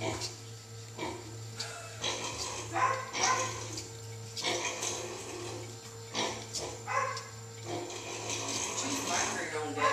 on that.